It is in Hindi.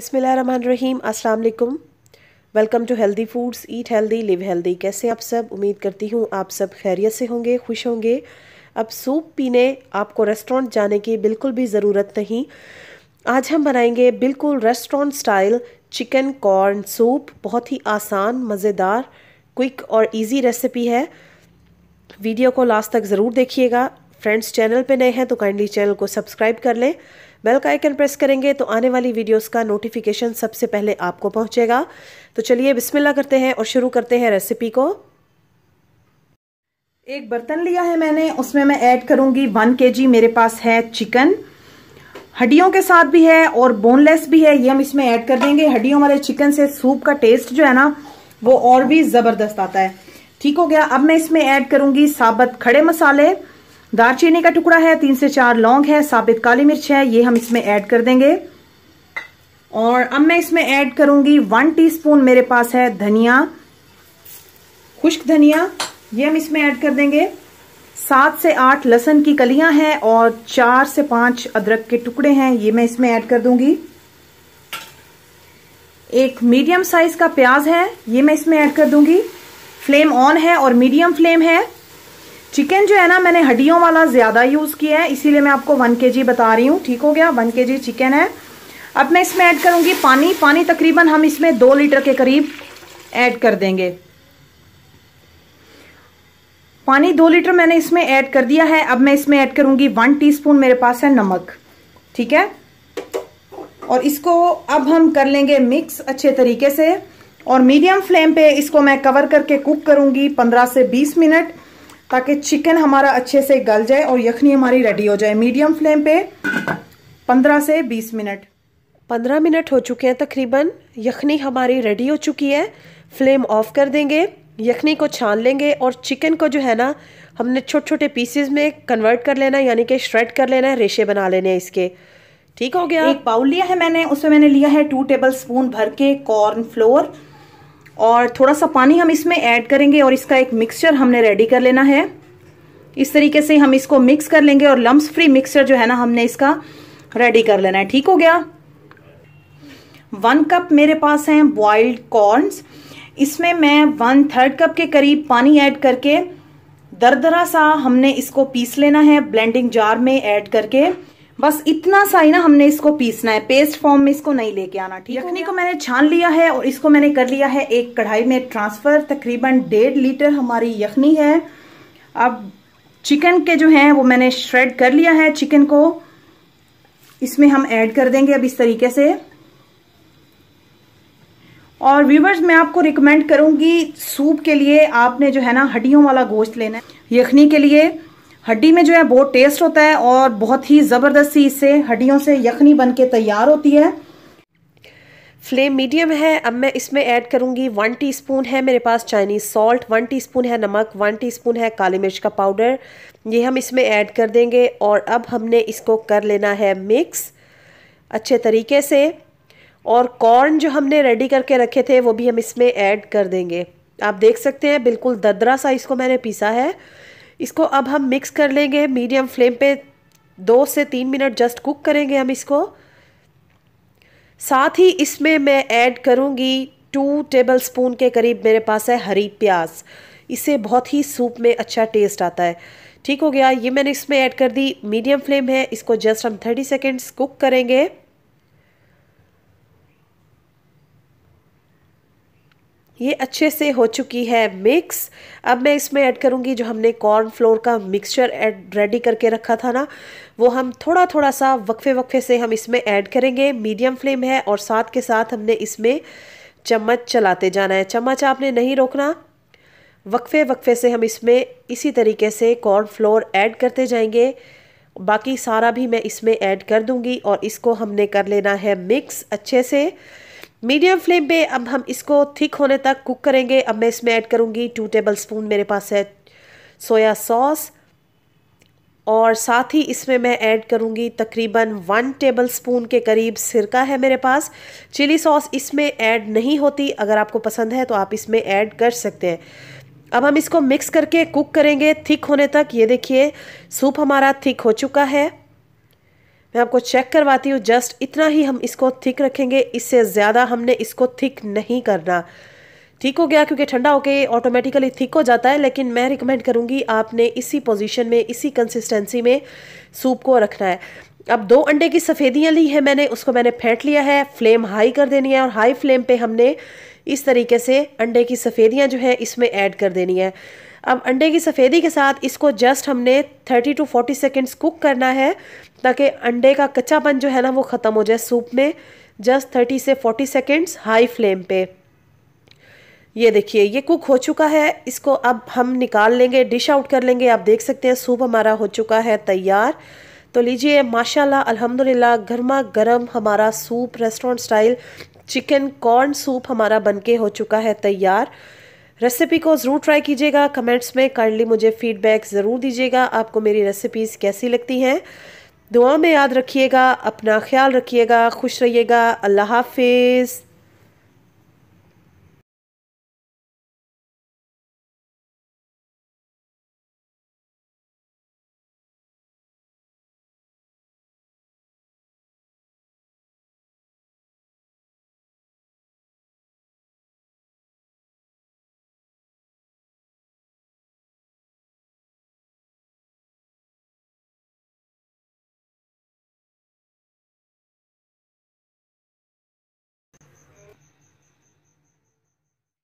बिसमीम अस्सलाम वालेकुम welcome to healthy foods, eat healthy, live healthy. कैसे आप सब? उम्मीद करती हूँ आप सब खैरियत से होंगे, खुश होंगे। अब सूप पीने आपको रेस्टोरेंट जाने की बिल्कुल भी ज़रूरत नहीं। आज हम बनाएँगे बिल्कुल restaurant style chicken corn soup. बहुत ही आसान, मज़ेदार, क्विक और इजी रेसिपी है। वीडियो को लास्ट तक ज़रूर देखिएगा। फ्रेंड्स चैनल पे नए हैं तो काइंडली चैनल को सब्सक्राइब कर लें। बेल का आइकन प्रेस करेंगे तो आने वाली वीडियोस का नोटिफिकेशन सबसे पहले आपको पहुंचेगा। तो चलिए, बिस्मिल्लाह करते हैं और शुरू करते हैं रेसिपी को। एक बर्तन लिया है मैंने, उसमें मैं ऐड करूँगी वन के मेरे पास है चिकन। हड्डियों के साथ भी है और बोनलेस भी है, ये हम इसमें ऐड कर देंगे। हड्डियों वाले चिकन से सूप का टेस्ट जो है ना, वो और भी ज़बरदस्त आता है। ठीक हो गया। अब मैं इसमें ऐड करूँगी साबत खड़े मसाले। दालचीनी का टुकड़ा है, तीन से चार लौंग है, साबित काली मिर्च है, ये हम इसमें ऐड कर देंगे। और अब मैं इसमें ऐड करूँगी वन टीस्पून मेरे पास है धनिया, खुश्क धनिया, ये हम इसमें ऐड कर देंगे। सात से आठ लहसन की कलियाँ हैं और चार से पाँच अदरक के टुकड़े हैं, ये मैं इसमें ऐड कर दूँगी। एक मीडियम साइज़ का प्याज है, ये मैं इसमें ऐड कर दूँगी। फ्लेम ऑन है और मीडियम फ्लेम है। चिकन जो है ना, मैंने हड्डियों वाला ज़्यादा यूज़ किया है, इसीलिए मैं आपको वन के जी बता रही हूँ। ठीक हो गया? वन के जी चिकन है। अब मैं इसमें ऐड करूँगी पानी। पानी तकरीबन हम इसमें दो लीटर के करीब ऐड कर देंगे। पानी दो लीटर मैंने इसमें ऐड कर दिया है। अब मैं इसमें ऐड करूँगी वन टीस्पून मेरे पास है नमक। ठीक है? और इसको अब हम कर लेंगे मिक्स अच्छे तरीके से। और मीडियम फ्लेम पे इसको मैं कवर करके कुक करूँगी 15 से 20 मिनट ताकि चिकन हमारा अच्छे से गल जाए और यखनी हमारी रेडी हो जाए। मीडियम फ्लेम पे 15 से 20 मिनट। 15 मिनट हो चुके हैं तकरीबन। यखनी हमारी रेडी हो चुकी है। फ्लेम ऑफ़ कर देंगे। यखनी को छान लेंगे और चिकन को जो है ना हमने छोटे छोटे पीसेस में कन्वर्ट कर लेना यानी कि श्रेड कर लेना है रेशे बना लेने हैं इसके। ठीक हो गया? एक बाउल लिया है मैंने उसमें मैंने लिया है टू टेबल स्पून भर के कॉर्न फ्लोर और थोड़ा सा पानी हम इसमें ऐड करेंगे और इसका एक मिक्सचर हमने रेडी कर लेना है। इस तरीके से हम इसको मिक्स कर लेंगे और लम्स फ्री मिक्सचर जो है ना, हमने इसका रेडी कर लेना है। ठीक हो गया? वन कप मेरे पास है बॉइल्ड कॉर्न्स इसमें मैं वन थर्ड कप के करीब पानी ऐड करके दरदरा सा हमने इसको पीस लेना है ब्लेंडिंग जार में ऐड करके। बस इतना सा ही ना हमने इसको पीसना है। पेस्ट फॉर्म में इसको नहीं लेके आना, ठीक यखनी को मैंने छान लिया है और इसको मैंने कर लिया है एक कढ़ाई में ट्रांसफ़र तकरीबन डेढ़ लीटर हमारी यखनी है। अब चिकन के जो है, वो मैंने श्रेड कर लिया है चिकन को। इसमें हम ऐड कर देंगे अब इस तरीके से। और व्यूवर्स मैं आपको रिकमेंड करूँगी सूप के लिए आपने जो है ना, हड्डियों वाला गोश्त लेना है। यखनी के लिए हड्डी में जो है बहुत टेस्ट होता है और बहुत ही ज़बरदस्ती इससे हड्डियों से यखनी बन के तैयार होती है। फ्लेम मीडियम है, अब मैं इसमें ऐड करूँगी वन टीस्पून है मेरे पास चाइनीज़ सॉल्ट वन टीस्पून है नमक वन टीस्पून है काली मिर्च का पाउडर ये हम इसमें ऐड कर देंगे और अब हमने इसको कर लेना है मिक्स अच्छे तरीके से। और कॉर्न जो हमने रेडी करके रखे थे, वो भी हम इसमें ऐड कर देंगे। आप देख सकते हैं, बिल्कुल ददरा सा इसको मैंने पीसा है। इसको अब हम मिक्स कर लेंगे। मीडियम फ्लेम पे दो से तीन मिनट जस्ट कुक करेंगे हम इसको। साथ ही इसमें मैं ऐड करूँगी टू टेबल स्पून के करीब मेरे पास है हरी प्याज। इससे बहुत ही सूप में अच्छा टेस्ट आता है। ठीक हो गया, ये मैंने इसमें ऐड कर दी। मीडियम फ्लेम है, इसको जस्ट हम थर्टी सेकेंड्स कुक करेंगे। ये अच्छे से हो चुकी है मिक्स अब मैं इसमें ऐड करूँगी जो हमने कॉर्न फ्लोर का मिक्सचर ऐड रेडी करके रखा था ना, वो हम थोड़ा थोड़ा सा वक्फे वक्फे से हम इसमें ऐड करेंगे। मीडियम फ्लेम है और साथ के साथ हमने इसमें चम्मच चलाते जाना है। चम्मच आपने नहीं रोकना। वक्फे वक्फे से हम इसमें इसी तरीके से कॉर्न फ्लोर ऐड करते जाएँगे। बाकी सारा भी मैं इसमें ऐड कर दूँगी और इसको हमने कर लेना है मिक्स अच्छे से। मीडियम फ्लेम पे अब हम इसको थिक होने तक कुक करेंगे। अब मैं इसमें ऐड करूँगी टू टेबल स्पून मेरे पास है सोया सॉस और साथ ही इसमें मैं ऐड करूँगी तकरीबन वन टेबल स्पून के करीब सिरका है मेरे पास। चिली सॉस इसमें ऐड नहीं होती। अगर आपको पसंद है तो आप इसमें ऐड कर सकते हैं। अब हम इसको मिक्स करके कुक करेंगे थिक होने तक। ये देखिए सूप हमारा थिक हो चुका है। मैं आपको चेक करवाती हूँ। जस्ट इतना ही हम इसको थिक रखेंगे। इससे ज़्यादा हमने इसको थिक नहीं करना। ठीक हो गया, क्योंकि ठंडा होके ऑटोमेटिकली थिक हो जाता है, लेकिन मैं रिकमेंड करूँगी आपने इसी पोजीशन में, इसी कंसिस्टेंसी में सूप को रखना है। अब दो अंडे की सफ़ेदियाँ ली है मैंने, उसको मैंने फेंट लिया है। फ्लेम हाई कर देनी है और हाई फ्लेम पे हमने इस तरीके से अंडे की सफ़ेदियाँ जो है, इसमें ऐड कर देनी है। अब अंडे की सफ़ेदी के साथ इसको जस्ट हमने 30 टू 40 सेकेंड्स कुक करना है, ताकि अंडे का कच्चापन जो है ना वो ख़त्म हो जाए सूप में। जस्ट 30 से 40 सेकेंड्स हाई फ्लेम पे। ये देखिए, ये कुक हो चुका है। इसको अब हम निकाल लेंगे डिश आउट कर लेंगे। आप देख सकते हैं सूप हमारा हो चुका है तैयार। तो लीजिए, माशाल्लाह, अल्हम्दुलिल्लाह, गर्मा गर्म हमारा soup restaurant style chicken corn soup हमारा बनके हो चुका है तैयार। रेसिपी को ज़रूर ट्राई कीजिएगा, कमेंट्स में काइंडली मुझे फीडबैक ज़रूर दीजिएगा, आपको मेरी रेसिपीज़ कैसी लगती हैं। दुआ में याद रखिएगा, अपना ख्याल रखिएगा, खुश रहिएगा, अल्लाह हाफिज़।